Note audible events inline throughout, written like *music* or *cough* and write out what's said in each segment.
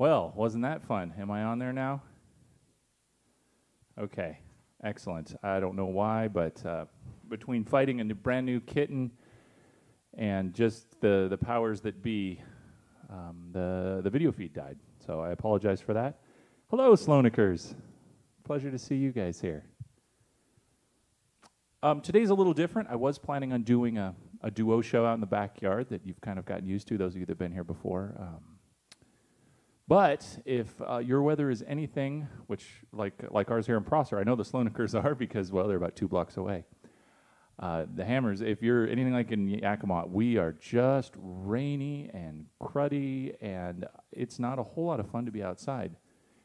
Well, wasn't that fun? Am I on there now? Okay, excellent. I don't know why, but uh, between fighting a new, brand new kitten and just the, the powers that be, um, the, the video feed died. So I apologize for that. Hello, Sloanikers. Pleasure to see you guys here. Um, today's a little different. I was planning on doing a, a duo show out in the backyard that you've kind of gotten used to, those of you that have been here before. Um, but if uh, your weather is anything, which like like ours here in Prosser, I know the Sloanikers *laughs* are because well they're about two blocks away. Uh, the Hammers, if you're anything like in Yakima, we are just rainy and cruddy, and it's not a whole lot of fun to be outside.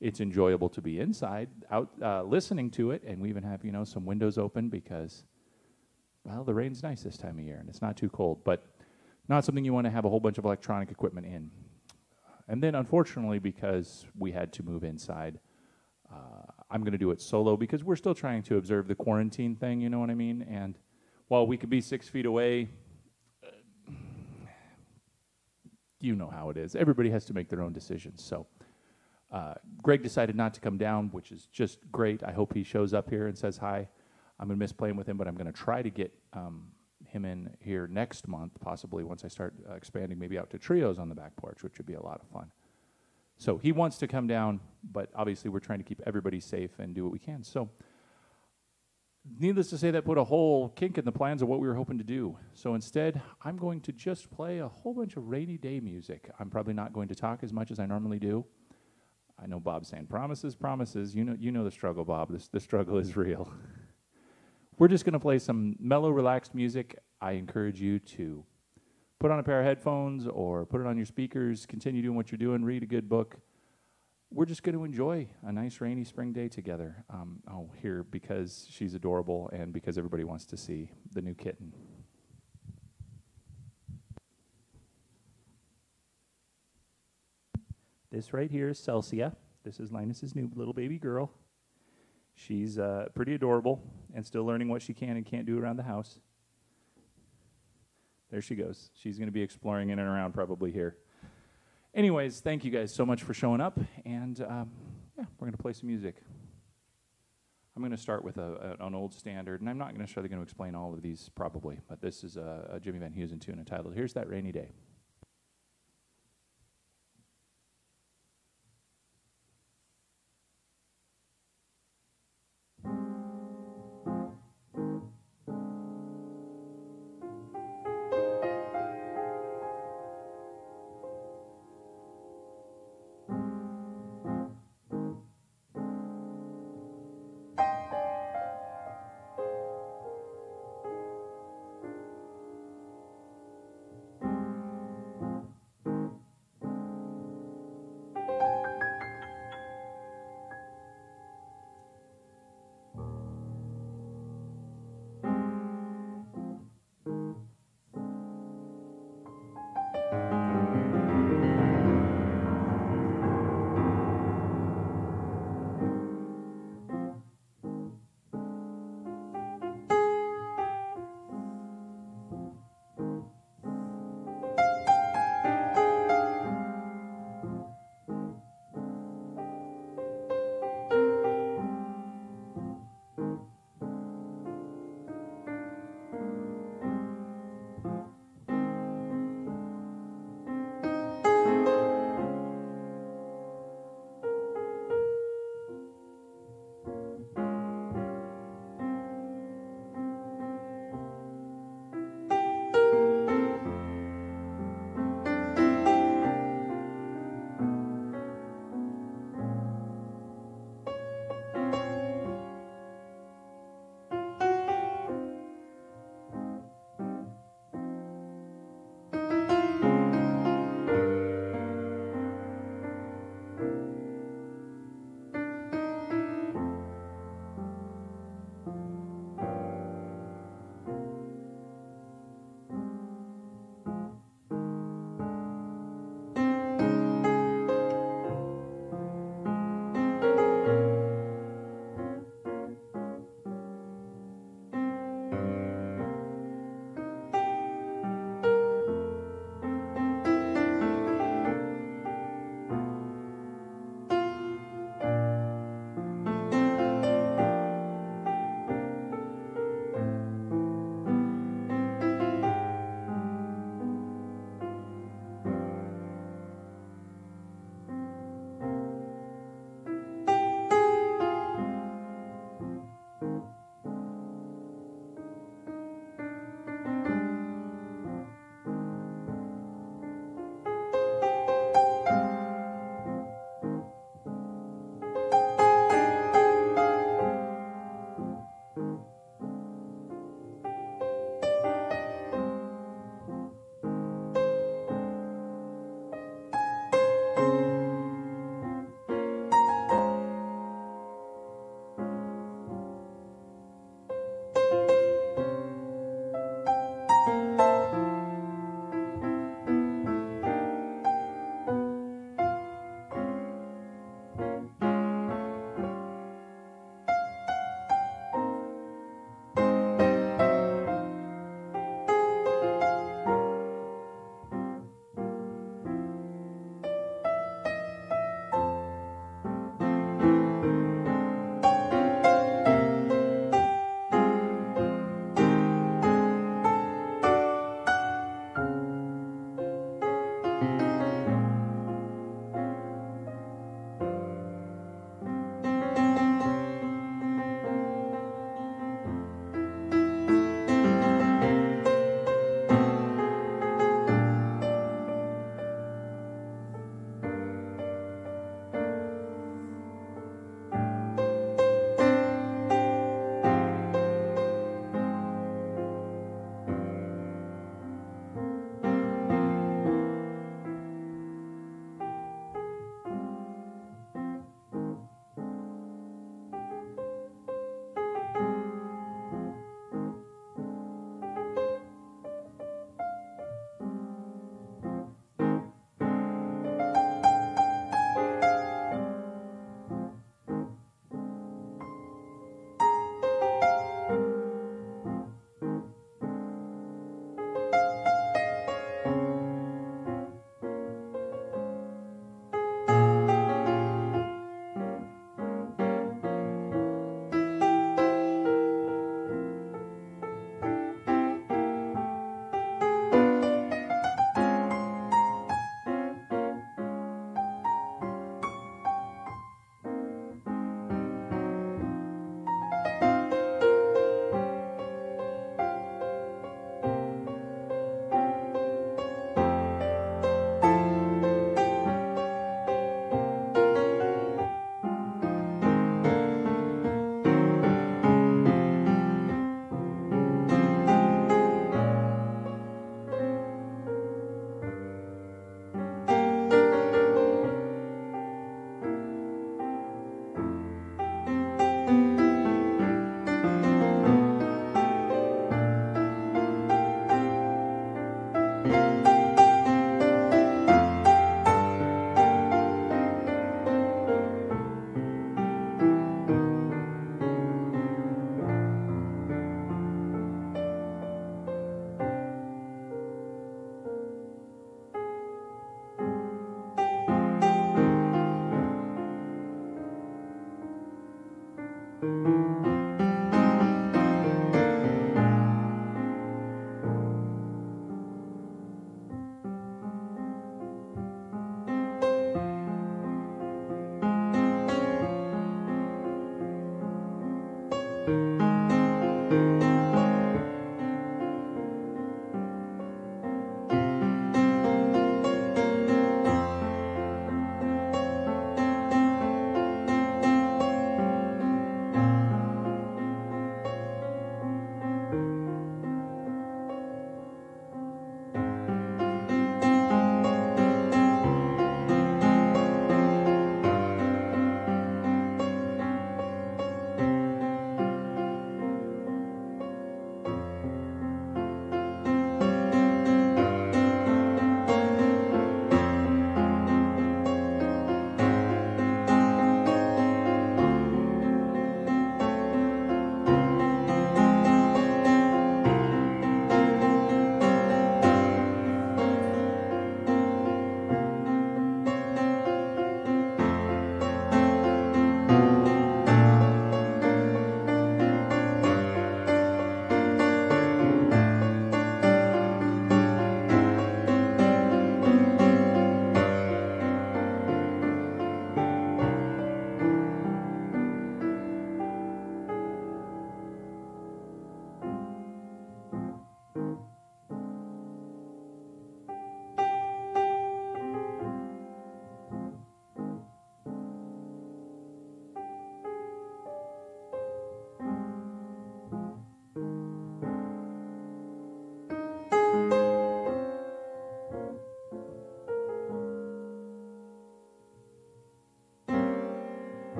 It's enjoyable to be inside, out uh, listening to it, and we even have you know some windows open because, well, the rain's nice this time of year and it's not too cold, but not something you want to have a whole bunch of electronic equipment in. And then, unfortunately, because we had to move inside, uh, I'm going to do it solo because we're still trying to observe the quarantine thing, you know what I mean? And while we could be six feet away, uh, you know how it is. Everybody has to make their own decisions. So, uh, Greg decided not to come down, which is just great. I hope he shows up here and says hi. I'm going to miss playing with him, but I'm going to try to get um, him in here next month, possibly once I start uh, expanding maybe out to trios on the back porch, which would be a lot of fun. So he wants to come down, but obviously we're trying to keep everybody safe and do what we can. So, needless to say, that put a whole kink in the plans of what we were hoping to do. So instead, I'm going to just play a whole bunch of rainy day music. I'm probably not going to talk as much as I normally do. I know Bob's saying promises, promises. You know, you know the struggle, Bob. This, the struggle is real. *laughs* We're just going to play some mellow, relaxed music. I encourage you to put on a pair of headphones or put it on your speakers, continue doing what you're doing, read a good book. We're just going to enjoy a nice rainy spring day together. Um, oh, here because she's adorable and because everybody wants to see the new kitten. This right here is Celsia. This is Linus's new little baby girl. She's uh, pretty adorable and still learning what she can and can't do around the house. There she goes. She's going to be exploring in and around probably here. Anyways, thank you guys so much for showing up, and um, yeah, we're going to play some music. I'm going to start with a, a, an old standard, and I'm not necessarily going to explain all of these probably, but this is a, a Jimmy Van Heusen tune entitled "Here's That Rainy Day."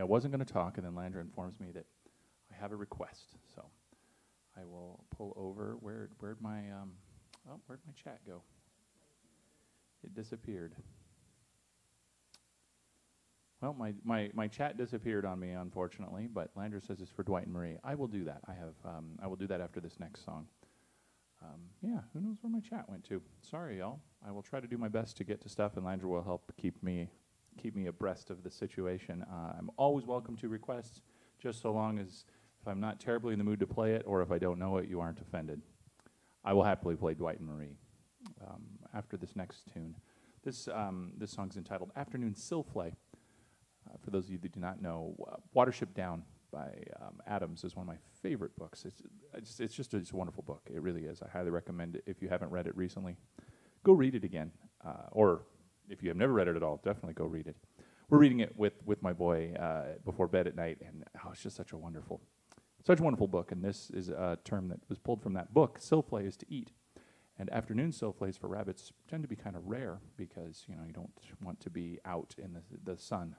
I wasn't going to talk, and then Landra informs me that I have a request. So I will pull over. Where where'd my um, oh where'd my chat go? It disappeared. Well, my, my, my chat disappeared on me, unfortunately, but Landra says it's for Dwight and Marie. I will do that. I have um, I will do that after this next song. Um, yeah, who knows where my chat went to? Sorry, y'all. I will try to do my best to get to stuff, and Landra will help keep me keep me abreast of the situation. Uh, I'm always welcome to requests, just so long as if I'm not terribly in the mood to play it, or if I don't know it, you aren't offended. I will happily play Dwight and Marie um, after this next tune. This um, this song's entitled "Afternoon Silflay." Uh, for those of you that do not know, uh, Watership Down by um, Adams is one of my favorite books. It's, it's, it's just a, it's a wonderful book. It really is. I highly recommend it. If you haven't read it recently, go read it again. Uh, or if you have never read it at all, definitely go read it. We're reading it with, with my boy uh, before bed at night, and oh, it's just such a wonderful, such a wonderful book. And this is a term that was pulled from that book. Silflay is to eat. And afternoon silflays for rabbits tend to be kind of rare because you know you don't want to be out in the, the sun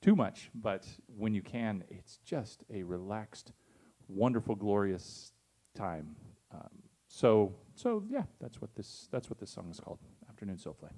too much, but when you can, it's just a relaxed, wonderful, glorious time. Um, so, so yeah, that's what this that's what this song is called, Afternoon Silflay.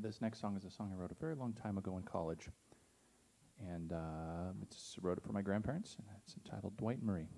This next song is a song I wrote a very long time ago in college. And uh, it's wrote it for my grandparents, and it's entitled Dwight Marie.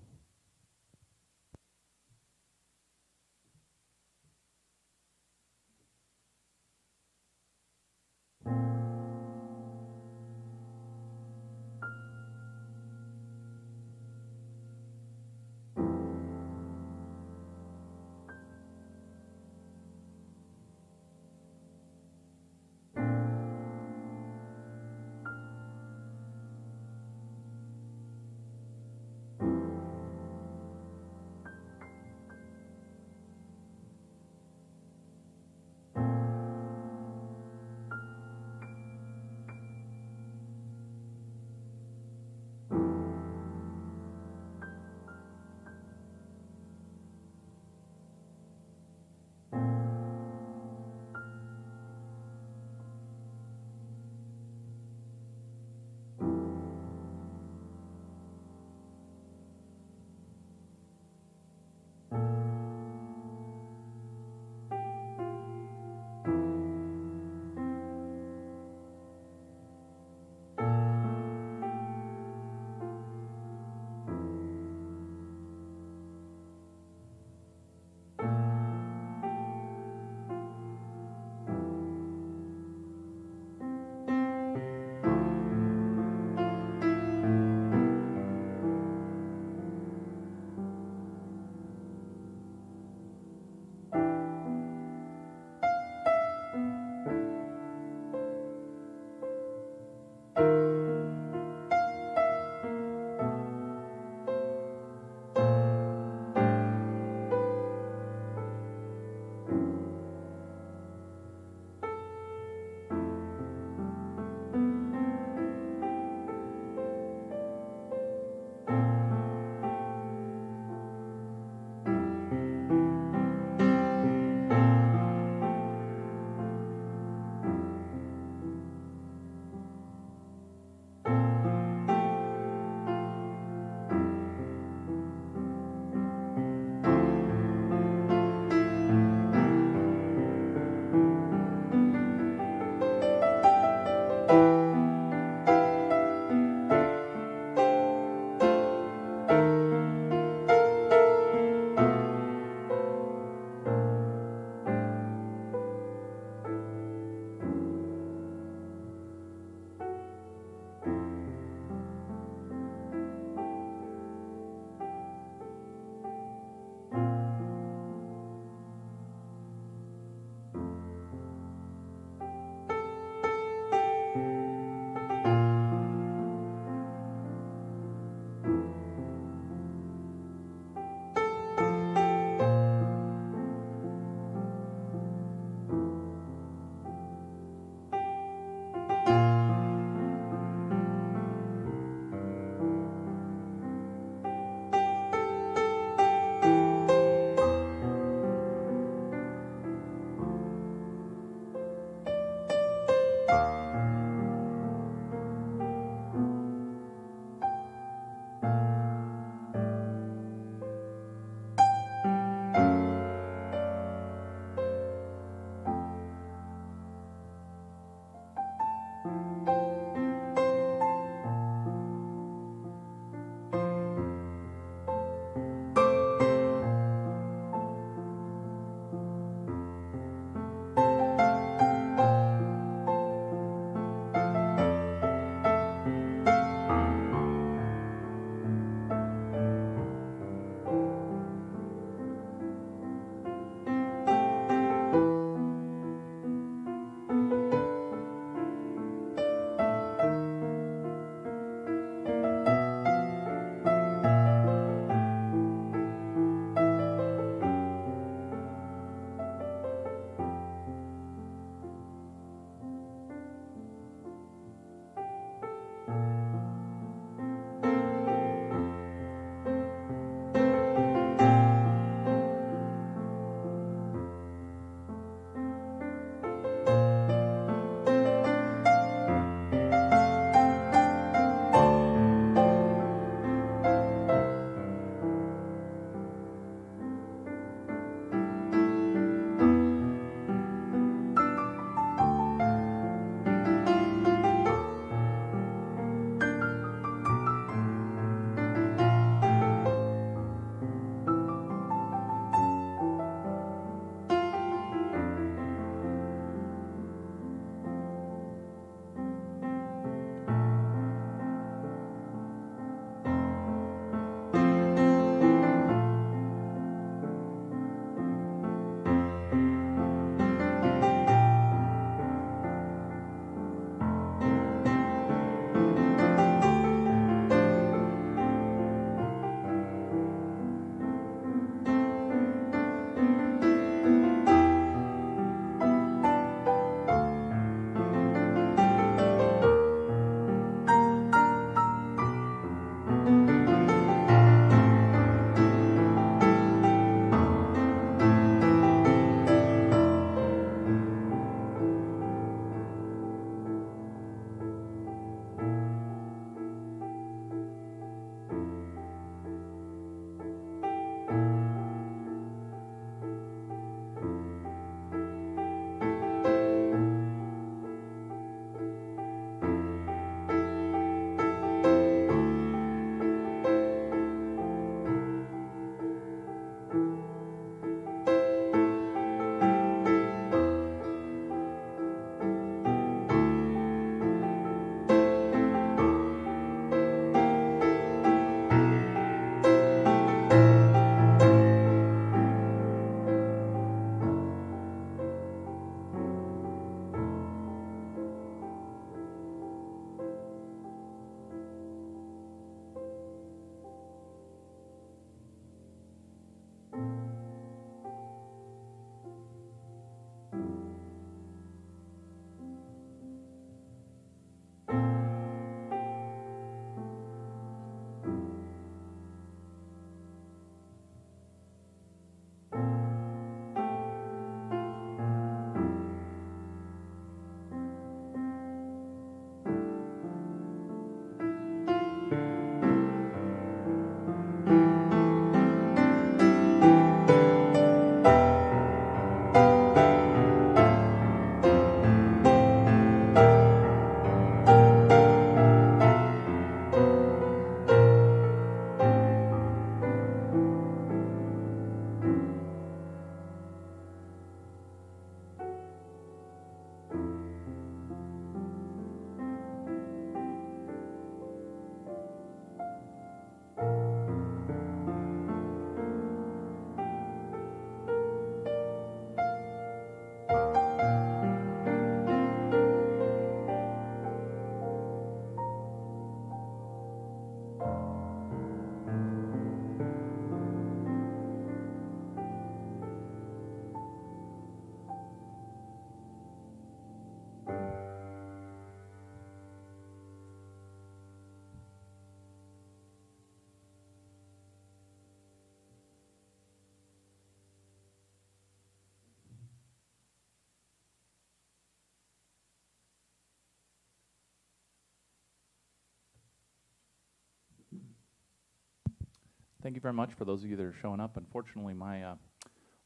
Thank you very much for those of you that are showing up. Unfortunately, my uh,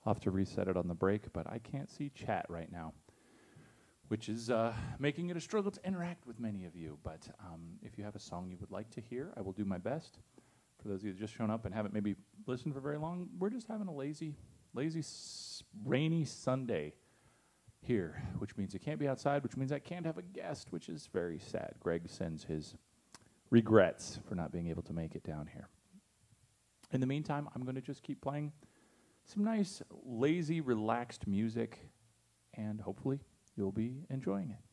I'll have to reset it on the break, but I can't see chat right now, which is uh, making it a struggle to interact with many of you. But um, if you have a song you would like to hear, I will do my best. For those of you that just shown up and haven't maybe listened for very long, we're just having a lazy, lazy, rainy Sunday here, which means it can't be outside, which means I can't have a guest, which is very sad. Greg sends his regrets for not being able to make it down here. In the meantime, I'm going to just keep playing some nice, lazy, relaxed music, and hopefully you'll be enjoying it.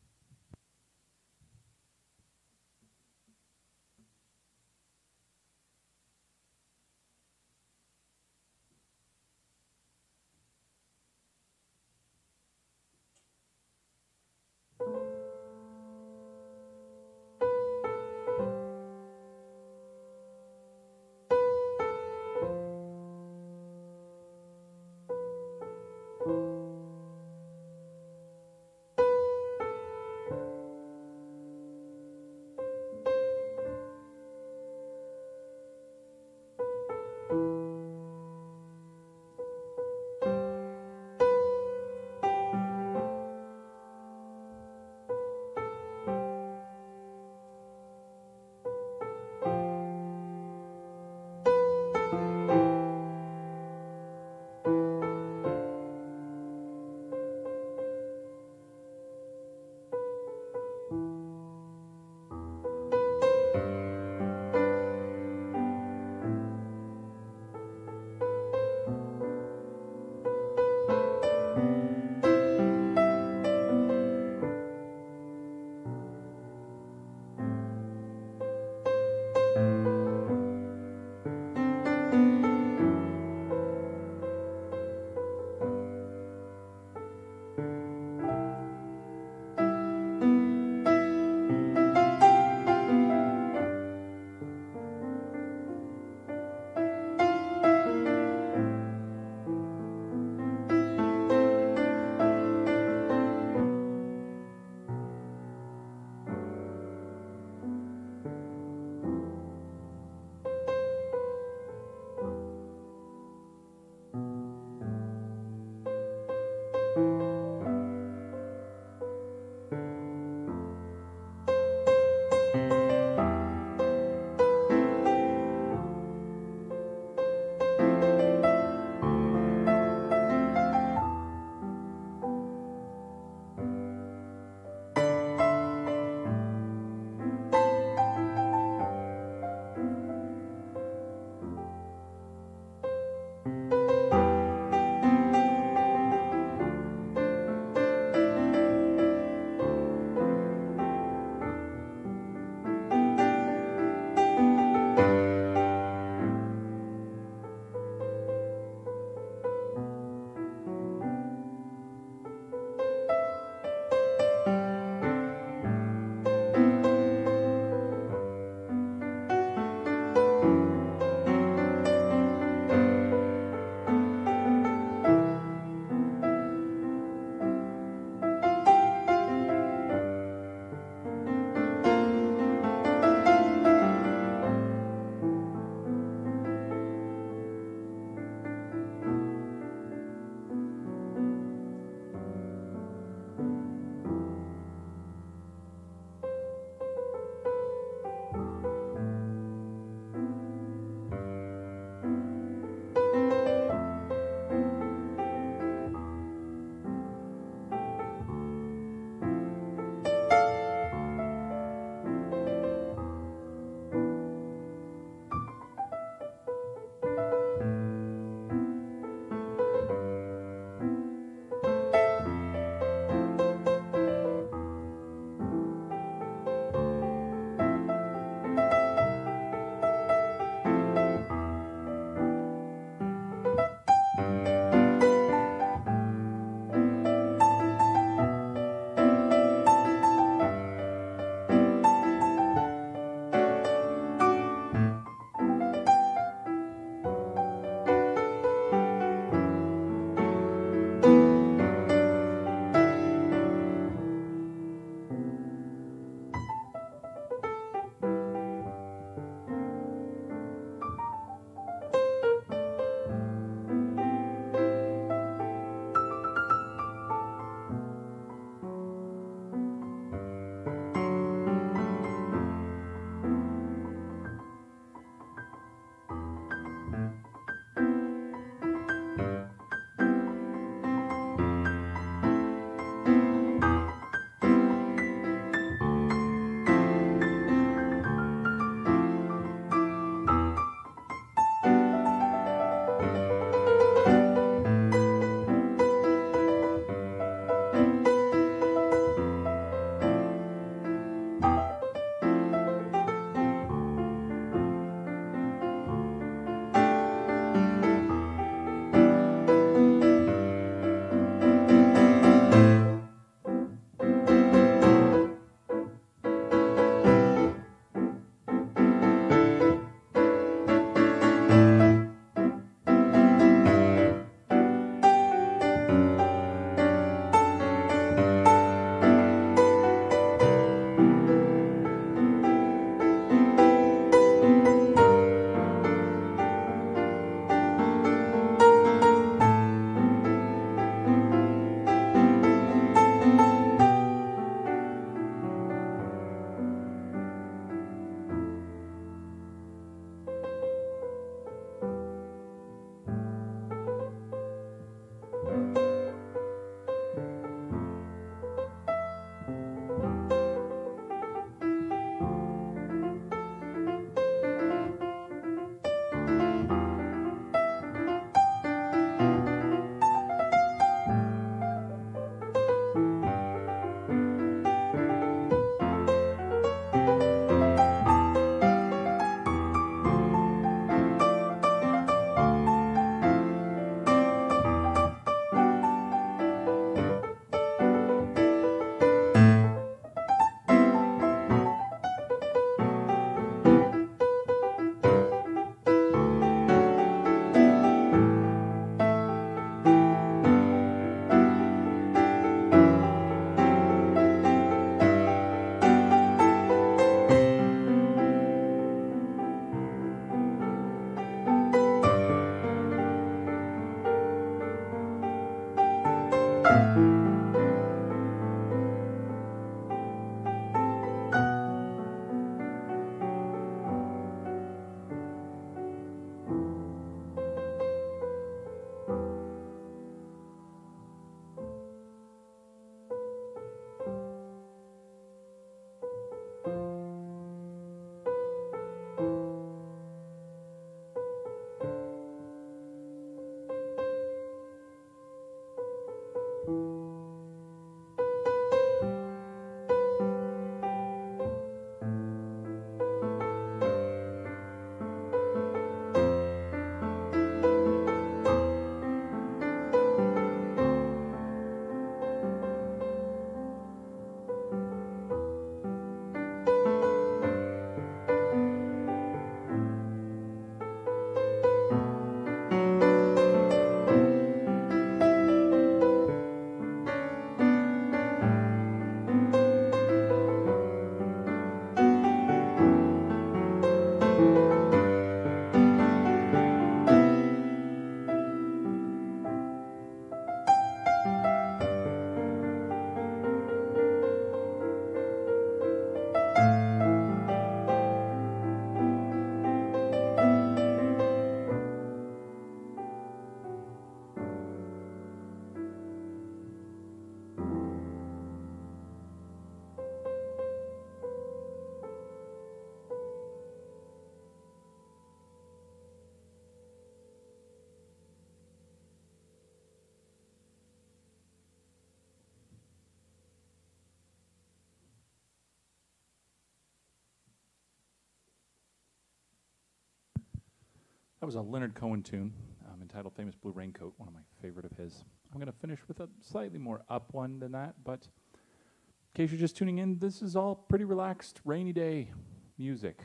That was a Leonard Cohen tune um, entitled Famous Blue Raincoat, one of my favorite of his. I'm going to finish with a slightly more up one than that, but in case you're just tuning in, this is all pretty relaxed, rainy day music.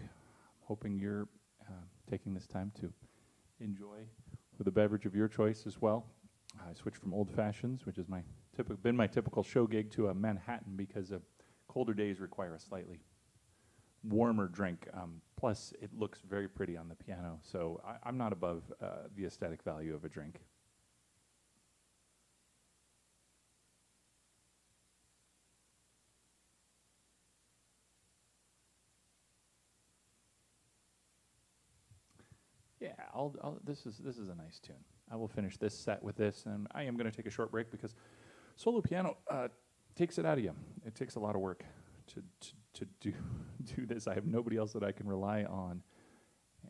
hoping you're uh, taking this time to enjoy with a beverage of your choice as well. I switched from Old Fashions, which has been my typical show gig, to a Manhattan because colder days require a slightly warmer drink. Um, plus, it looks very pretty on the piano, so I, I'm not above uh, the aesthetic value of a drink. Yeah, I'll, I'll, this is this is a nice tune. I will finish this set with this, and I am going to take a short break because solo piano uh, takes it out of you. It takes a lot of work to, to, to do *laughs* do this. I have nobody else that I can rely on.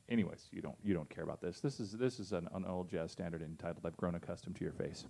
Anyways, you don't you don't care about this. This is this is an, an old jazz standard entitled "I've Grown Accustomed to Your Face."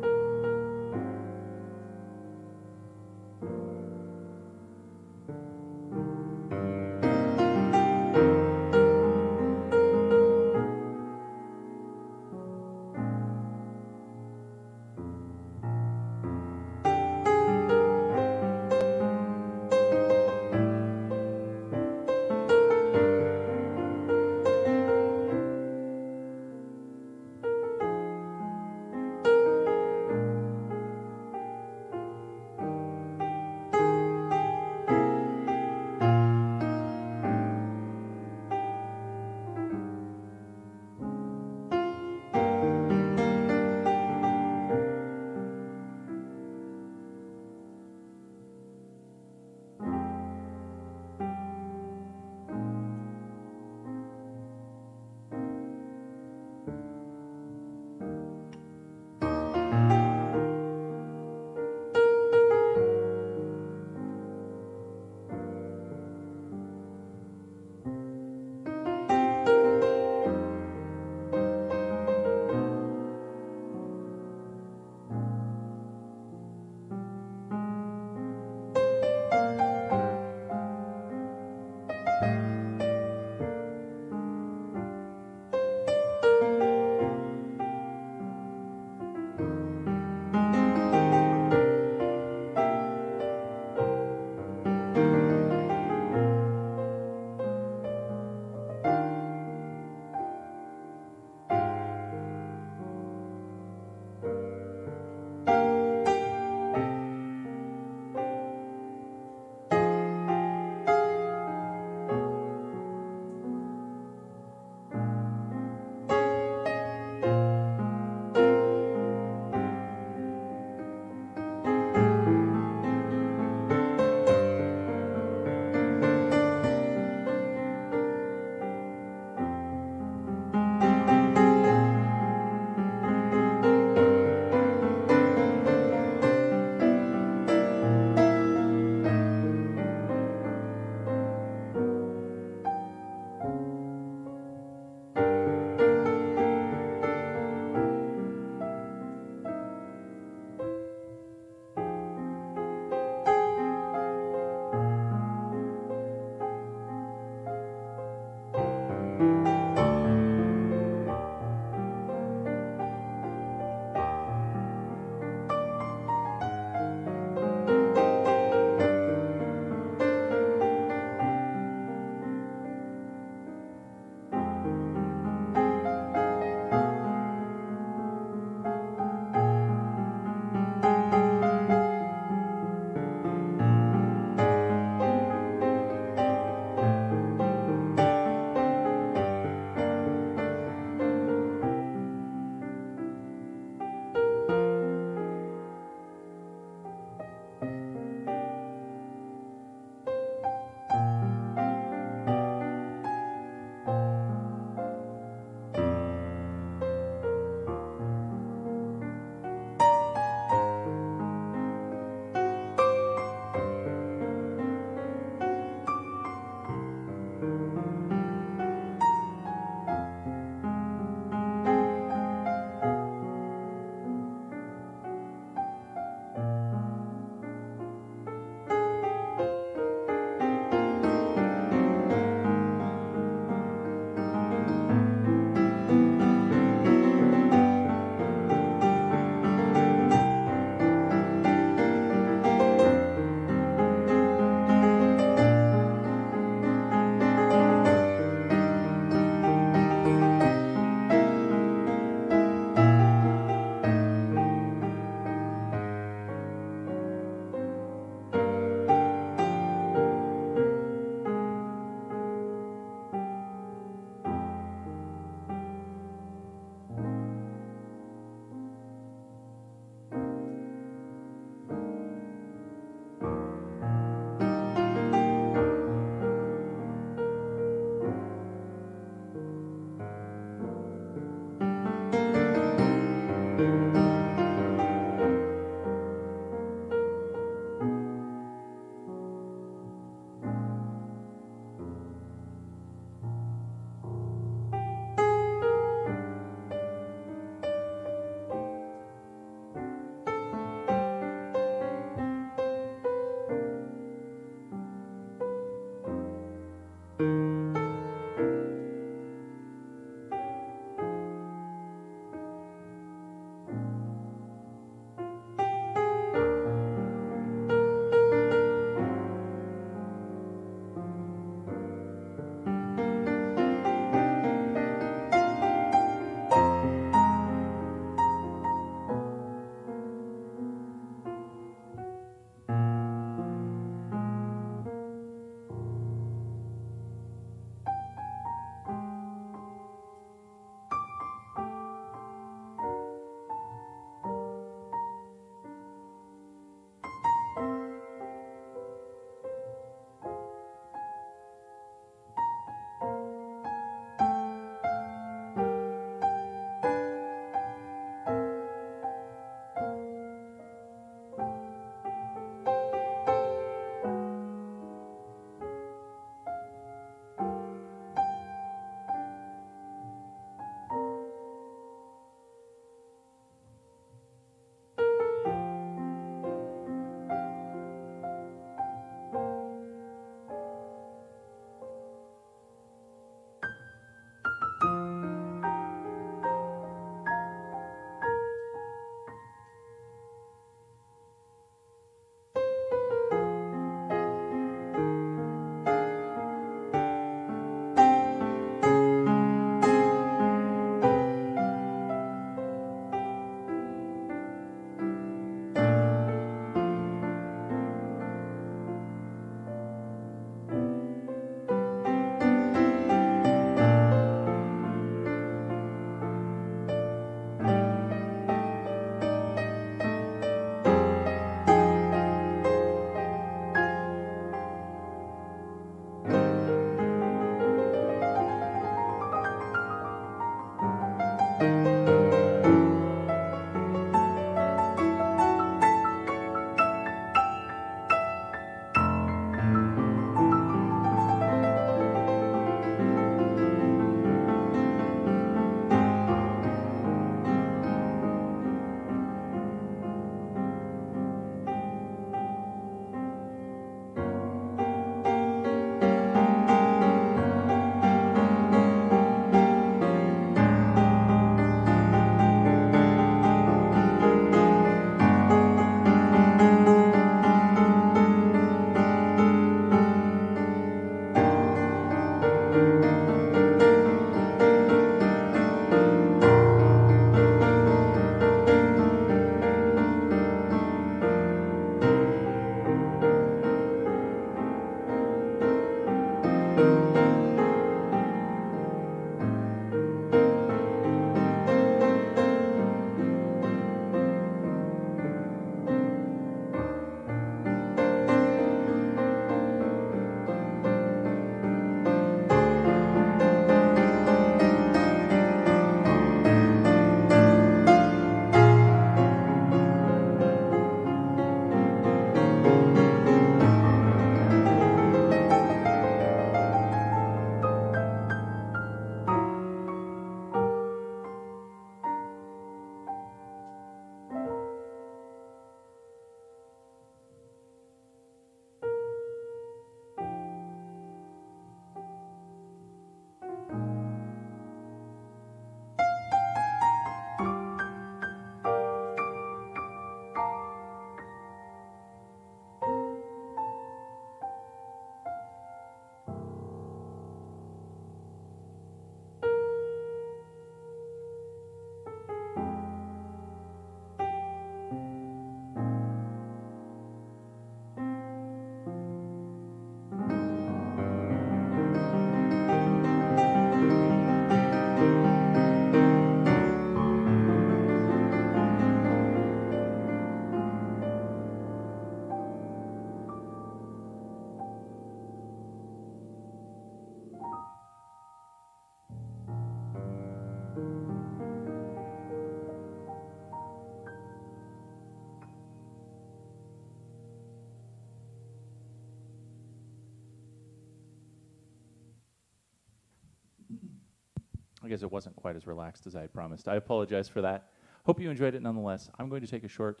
I guess it wasn't quite as relaxed as I had promised. I apologize for that. Hope you enjoyed it nonetheless. I'm going to take a short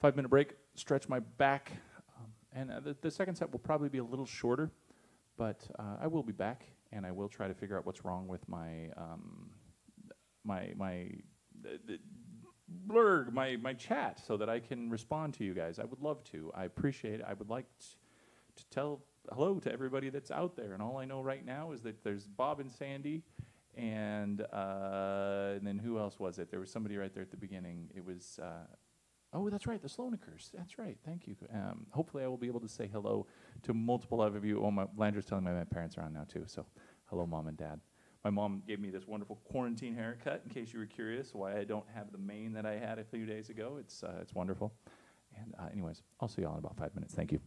five minute break, stretch my back, um, and uh, the, the second set will probably be a little shorter, but uh, I will be back and I will try to figure out what's wrong with my um, my my the blurg my my chat so that I can respond to you guys. I would love to. I appreciate it. I would like to tell hello to everybody that's out there. And all I know right now is that there's Bob and Sandy, and uh, and then who else was it? There was somebody right there at the beginning. It was. Uh, Oh, that's right, the Sloanakers. That's right. Thank you. Um, hopefully, I will be able to say hello to multiple of you. Oh, my Landra's telling me my parents are on now too. So, hello, mom and dad. My mom gave me this wonderful quarantine haircut. In case you were curious why I don't have the mane that I had a few days ago, it's uh, it's wonderful. And uh, anyways, I'll see y'all in about five minutes. Thank you.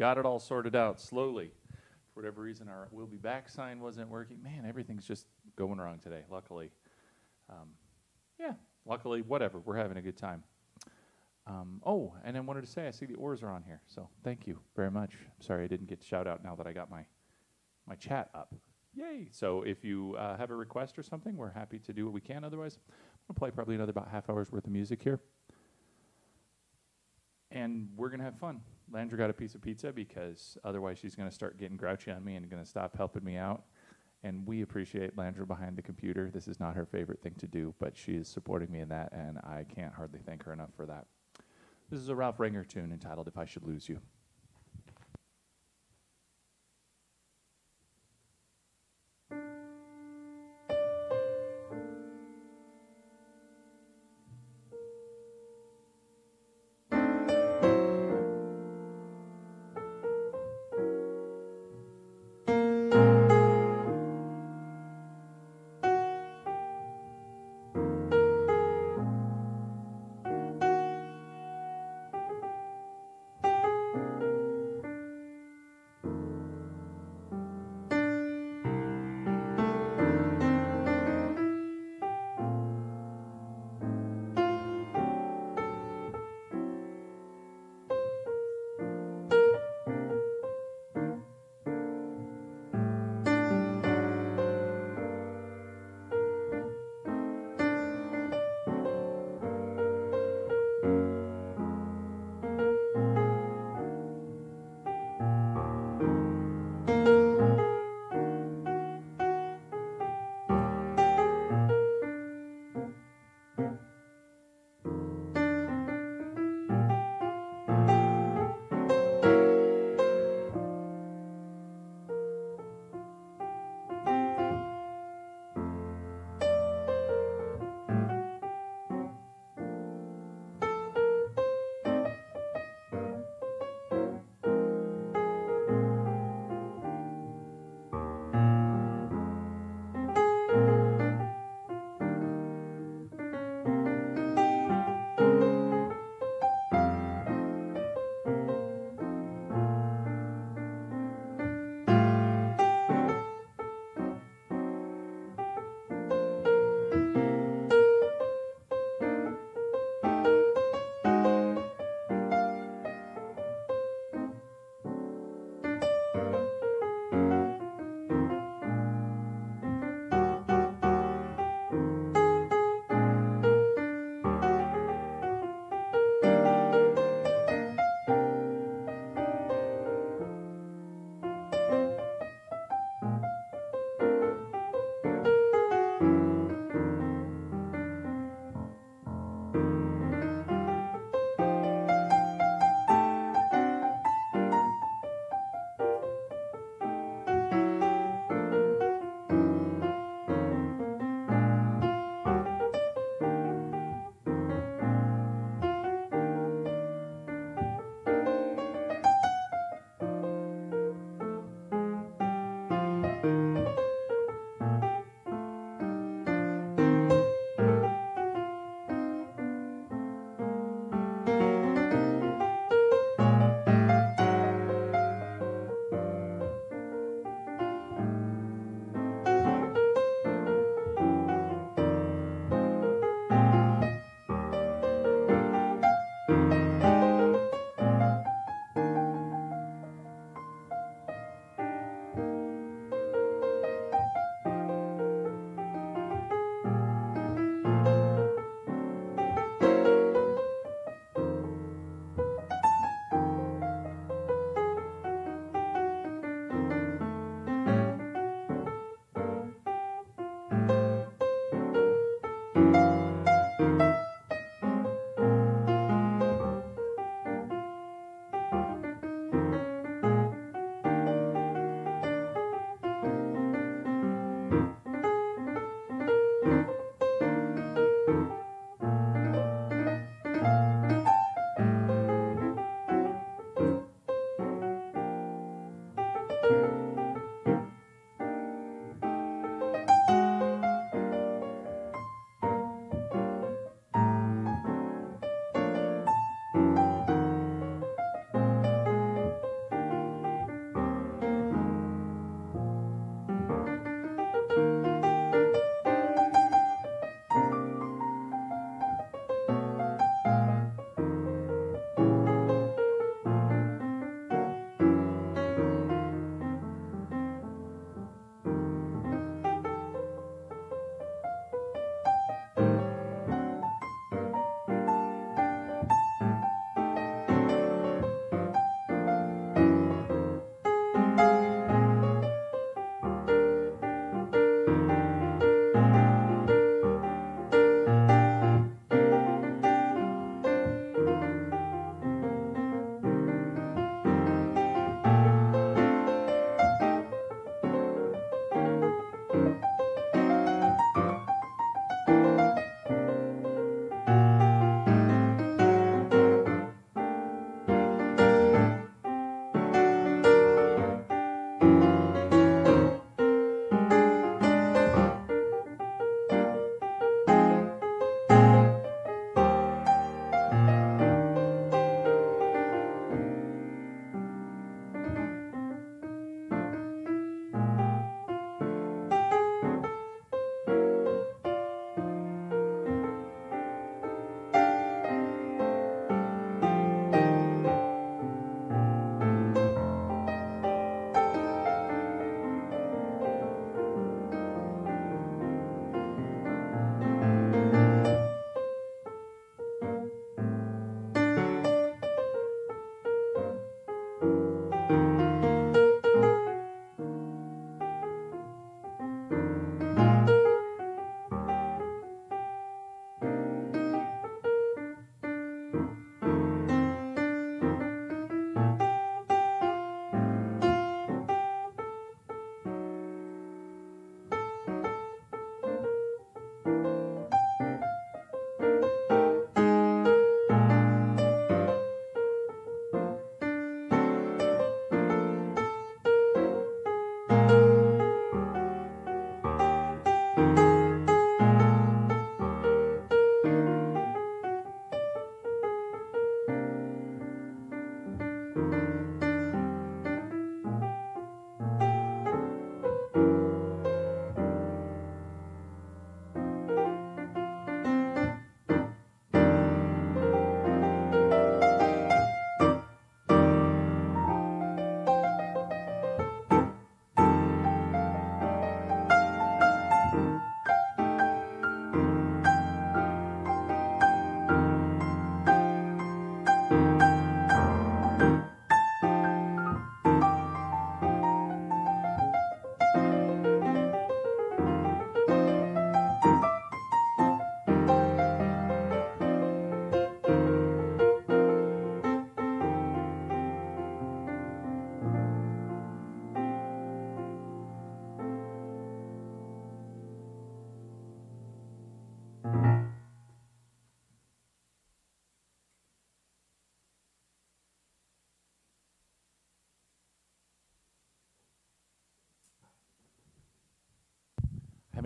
Got it all sorted out slowly. For whatever reason, our "We'll be back" sign wasn't working. Man, everything's just going wrong today. Luckily, um, yeah. Luckily, whatever. We're having a good time. Um, oh, and I wanted to say, I see the oars are on here, so thank you very much. Sorry I didn't get to shout out now that I got my my chat up. Yay! So if you uh, have a request or something, we're happy to do what we can. Otherwise, I'm gonna play probably another about half hour's worth of music here, and we're gonna have fun. Landra got a piece of pizza because otherwise she's gonna start getting grouchy on me and gonna stop helping me out. And we appreciate Landra behind the computer. This is not her favorite thing to do, but she is supporting me in that, and I can't hardly thank her enough for that. This is a Ralph Rainger tune entitled If I Should Lose You.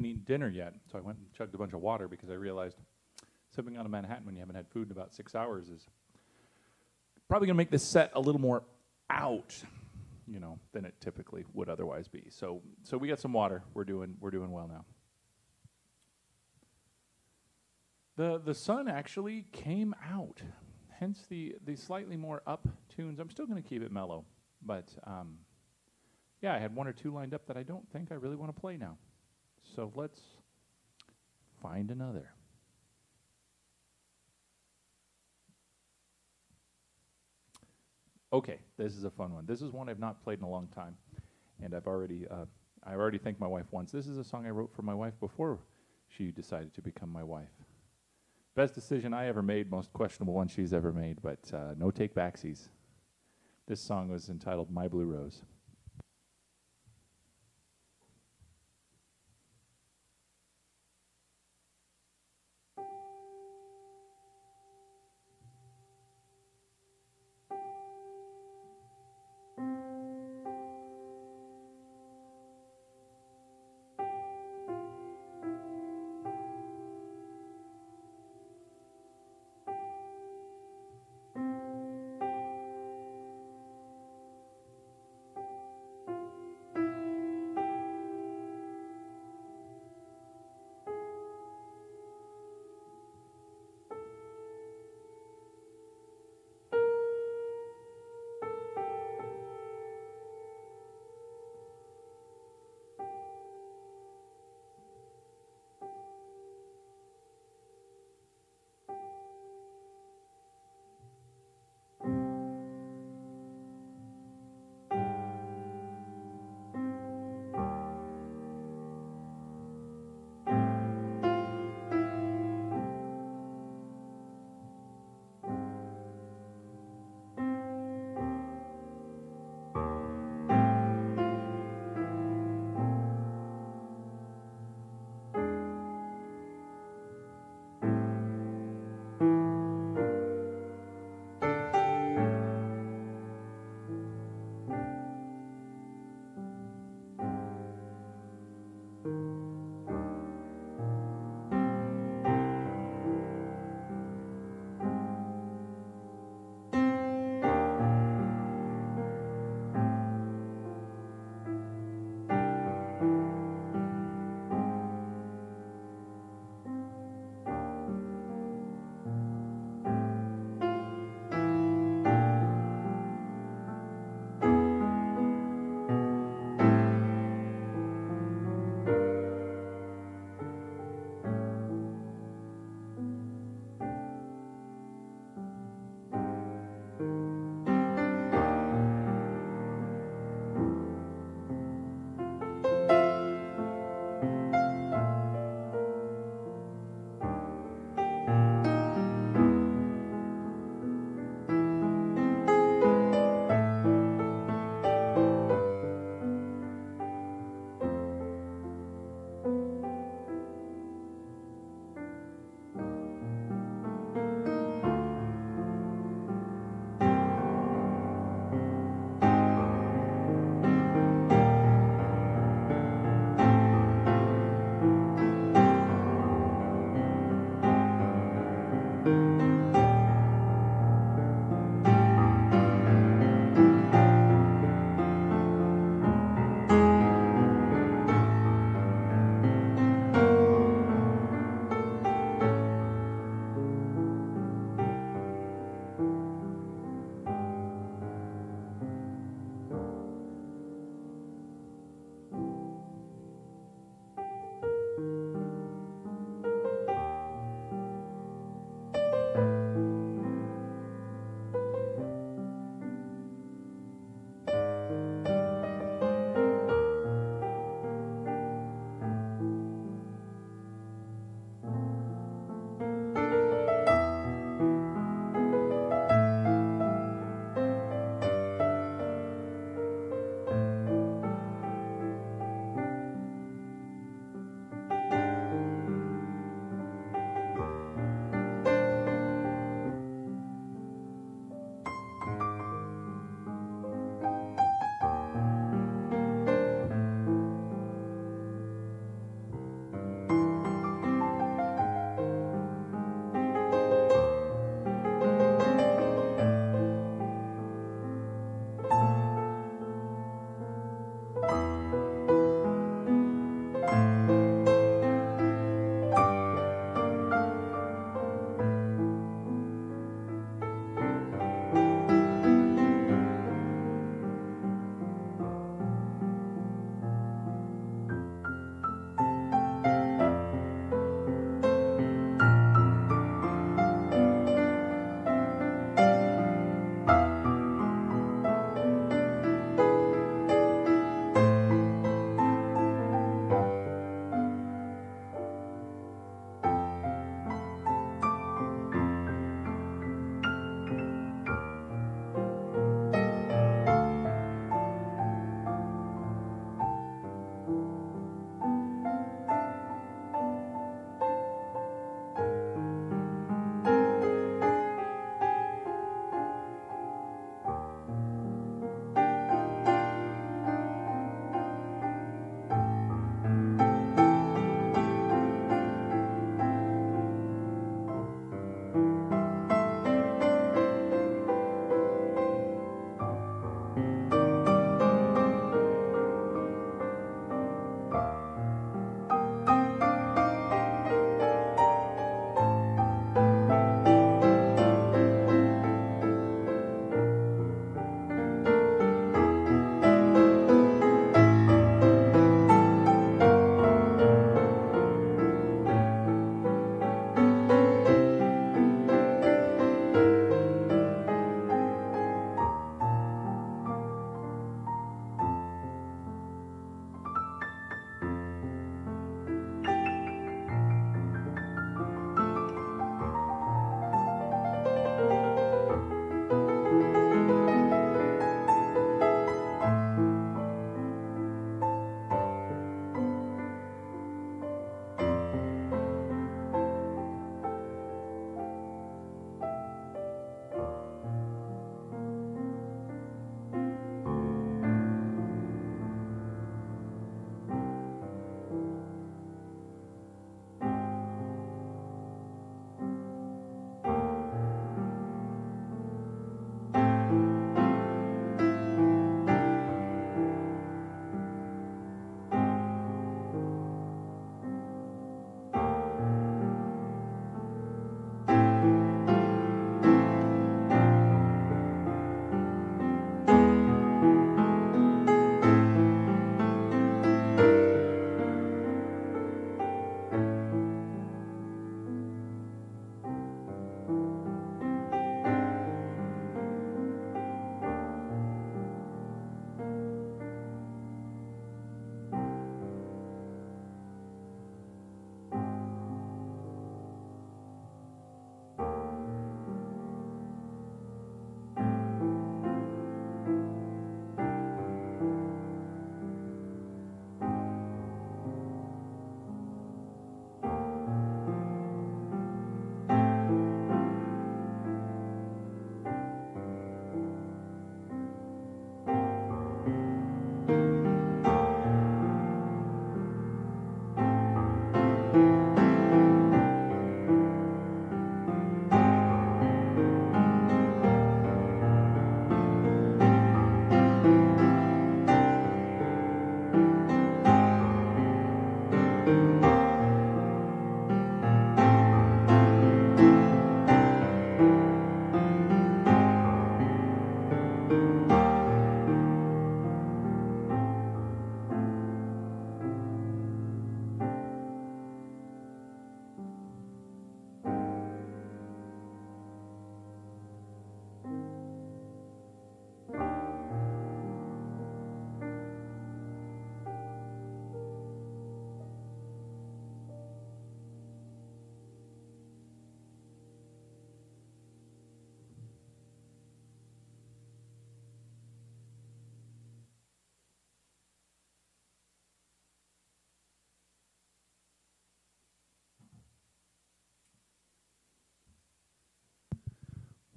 Haven't eaten dinner yet, so I went and chugged a bunch of water because I realized sipping out of Manhattan when you haven't had food in about six hours is probably going to make this set a little more out, you know, than it typically would otherwise be. So, so we got some water. We're doing, we're doing well now. The the sun actually came out, hence the the slightly more up tunes. I'm still going to keep it mellow, but um, yeah, I had one or two lined up that I don't think I really want to play now. So let's find another. Okay, this is a fun one. This is one I've not played in a long time, and I've already uh, I already thanked my wife once. This is a song I wrote for my wife before she decided to become my wife. Best decision I ever made, most questionable one she's ever made, but uh, no take backsies. This song was entitled My Blue Rose.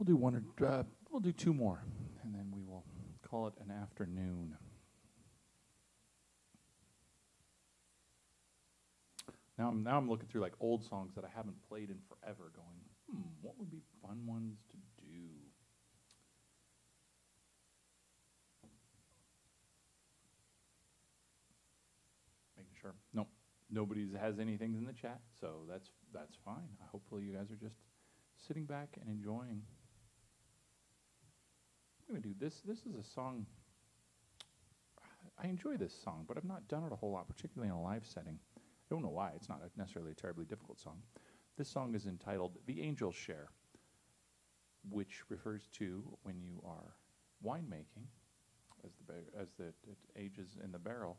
We'll do one or uh, we'll do two more, and then we will call it an afternoon. Now I'm now I'm looking through like old songs that I haven't played in forever, going, hmm, what would be fun ones to do? Making sure. No, nobody has anything in the chat, so that's that's fine. Hopefully you guys are just sitting back and enjoying. I'm gonna do this. This is a song. I enjoy this song, but I've not done it a whole lot, particularly in a live setting. I don't know why. It's not a necessarily a terribly difficult song. This song is entitled "The Angels Share," which refers to when you are winemaking, as the as the it ages in the barrel,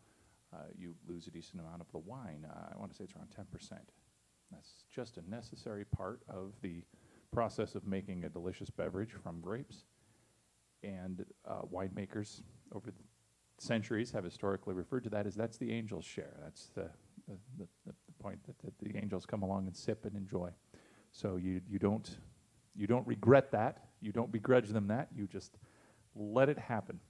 uh, you lose a decent amount of the wine. Uh, I want to say it's around ten percent. That's just a necessary part of the process of making a delicious beverage from grapes. And uh, winemakers over centuries have historically referred to that as that's the angel's share. That's the, the, the, the point that, that the angels come along and sip and enjoy. So you, you, don't, you don't regret that. You don't begrudge them that. You just let it happen.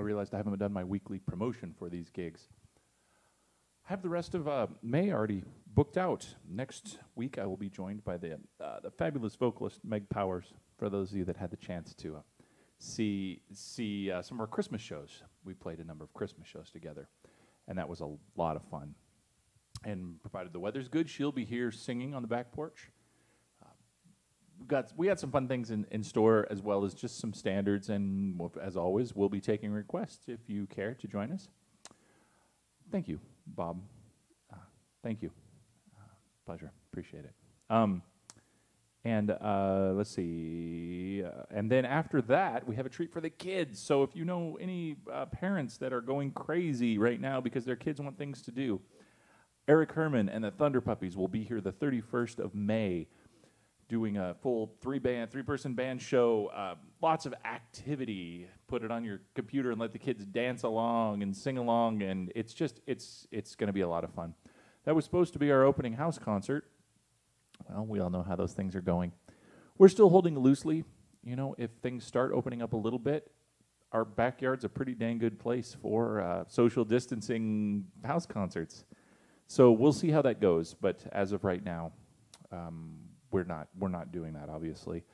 I realized I haven't done my weekly promotion for these gigs. I have the rest of uh, May already booked out. Next week, I will be joined by the uh, the fabulous vocalist Meg Powers. For those of you that had the chance to uh, see see uh, some of our Christmas shows, we played a number of Christmas shows together, and that was a lot of fun. And provided the weather's good, she'll be here singing on the back porch. Uh, we got some fun things in, in store as well as just some standards, and as always, we'll be taking requests if you care to join us. Thank you, Bob. Uh, thank you. Uh, pleasure. Appreciate it. Um, and uh, let's see. Uh, and then after that, we have a treat for the kids. So if you know any uh, parents that are going crazy right now because their kids want things to do, Eric Herman and the Thunder Puppies will be here the 31st of May doing a full three band, three person band show. Uh, lots of activity. Put it on your computer and let the kids dance along and sing along, and it's just it's it's going to be a lot of fun. That was supposed to be our opening house concert. Well, we all know how those things are going. We're still holding loosely. You know, if things start opening up a little bit, our backyard's a pretty dang good place for uh, social distancing house concerts. So we'll see how that goes. But as of right now, um, we're not we're not doing that, obviously.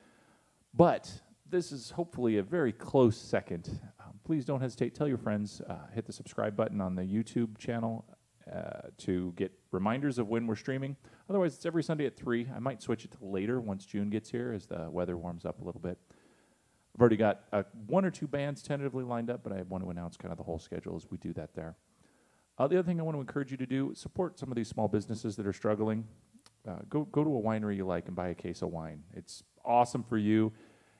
But this is hopefully a very close second. Um, please don't hesitate. Tell your friends. Uh, hit the subscribe button on the YouTube channel uh, to get reminders of when we're streaming. Otherwise, it's every Sunday at three. I might switch it to later once June gets here, as the weather warms up a little bit. I've already got uh, one or two bands tentatively lined up, but I want to announce kind of the whole schedule as we do that there. Uh, the other thing I want to encourage you to do support some of these small businesses that are struggling. Uh, go go to a winery you like and buy a case of wine. It's awesome for you,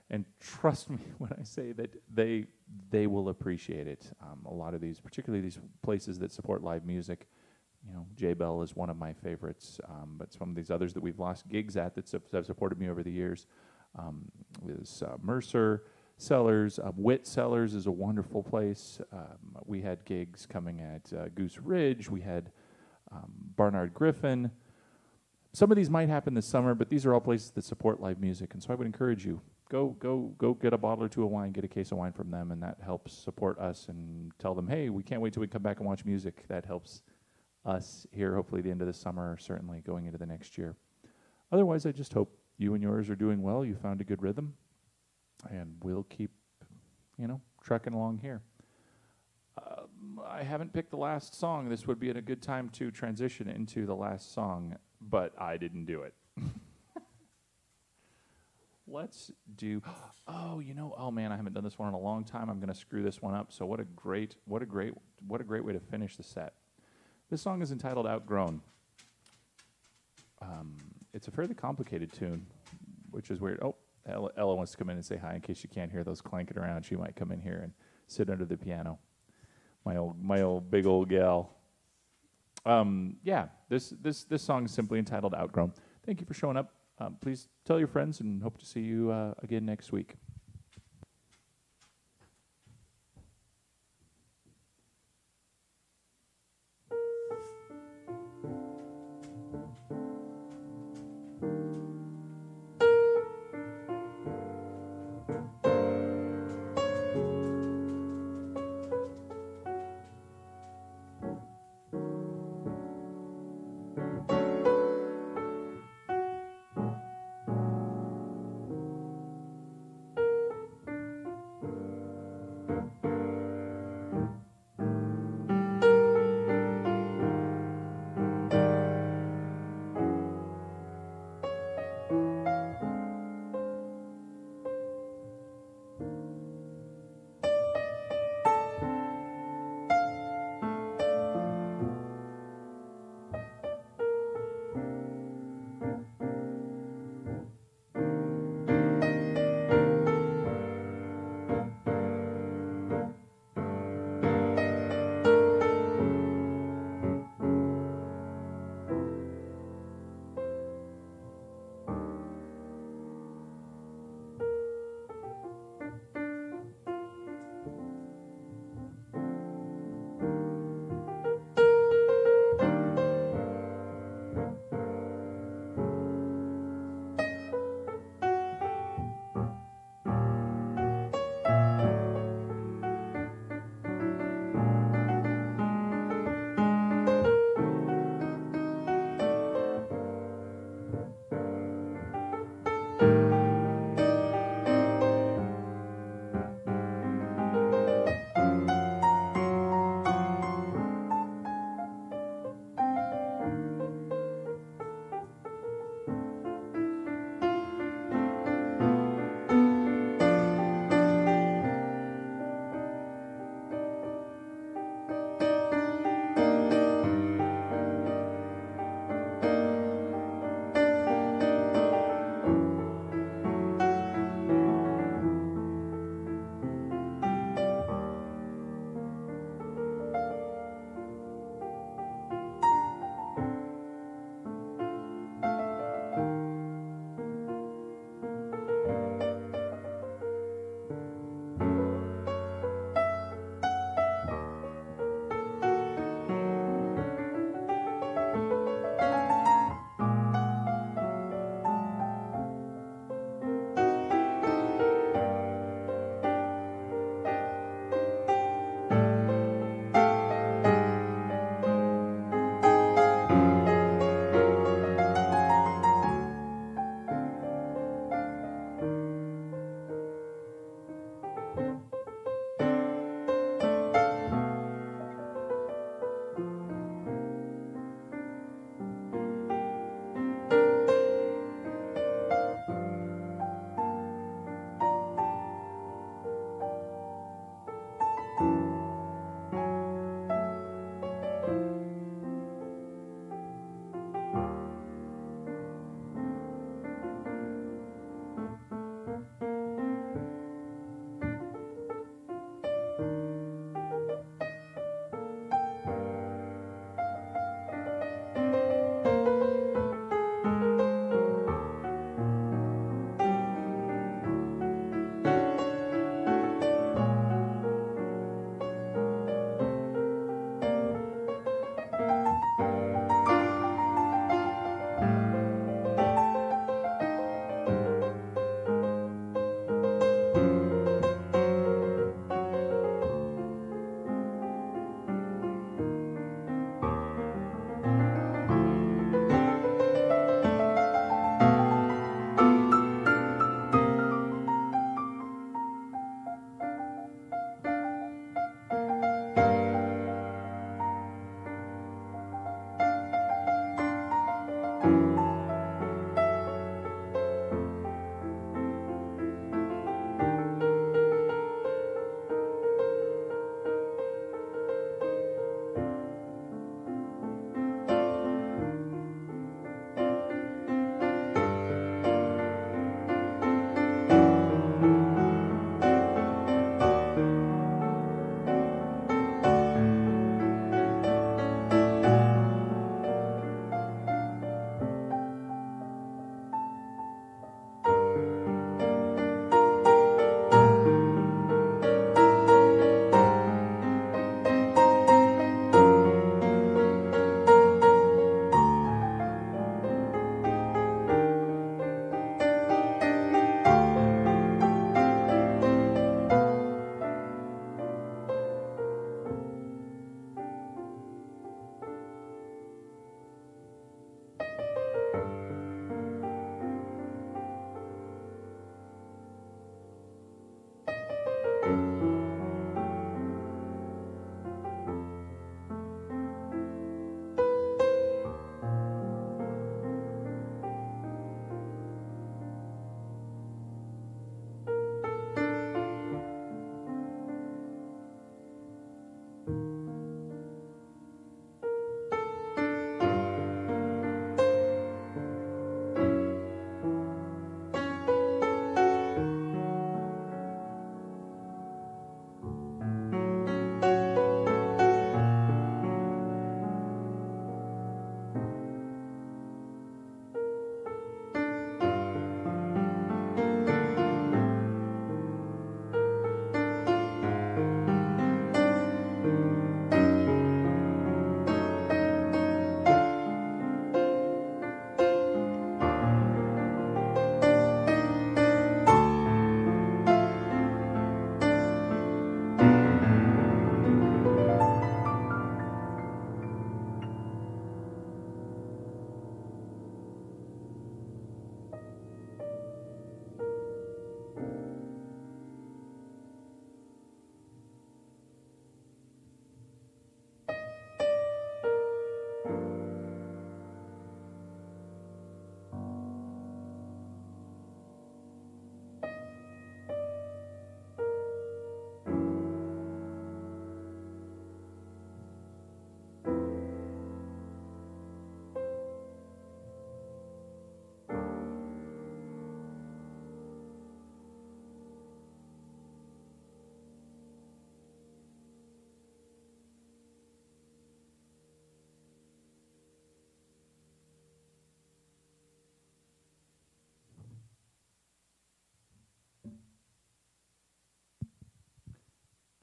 and trust *laughs* me when I say that they they will appreciate it. Um, a lot of these, particularly these places that support live music, you know, J Bell is one of my favorites, um, but some of these others that we've lost gigs at that have supported me over the years um, is uh, Mercer. Cellars. Uh, Wit Cellars is a wonderful place. Um, we had gigs coming at uh, Goose Ridge. We had um, Barnard Griffin. Some of these might happen this summer, but these are all places that support live music, and so I would encourage you go go go get a bottle or two of wine, get a case of wine from them, and that helps support us and tell them, hey, we can't wait till we come back and watch music. That helps us here, hopefully the end of the summer, certainly going into the next year. Otherwise, I just hope you and yours are doing well. You found a good rhythm and we'll keep, you know, trucking along here. Um, I haven't picked the last song. This would be a good time to transition into the last song, but I didn't do it. *laughs* Let's do. *gasps* Oh, you know, oh man, I haven't done this one in a long time. I'm going to screw this one up. So what a great, what a great, what a great way to finish the set. This song is entitled "Outgrown." Um, it's a fairly complicated tune, which is weird. Oh, Ella, Ella, wants to come in and say hi in case you can't hear those clanking around. She might come in here and sit under the piano. My old, my old big old gal. Um, yeah, this this this song is simply entitled "Outgrown." Thank you for showing up. Um, please tell your friends, and hope to see you uh, again next week.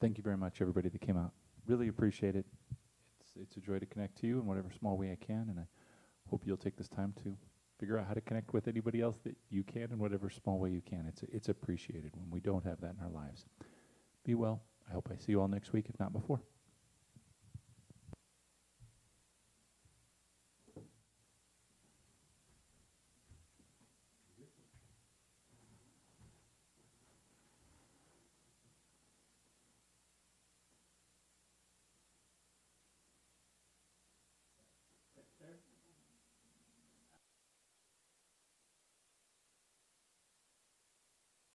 Thank you very much, everybody that came out. Really appreciate it. It's, it's a joy to connect to you in whatever small way I can, and I hope you'll take this time to figure out how to connect with anybody else that you can in whatever small way you can. It's, it's appreciated when we don't have that in our lives. Be well. I hope I see you all next week, if not before.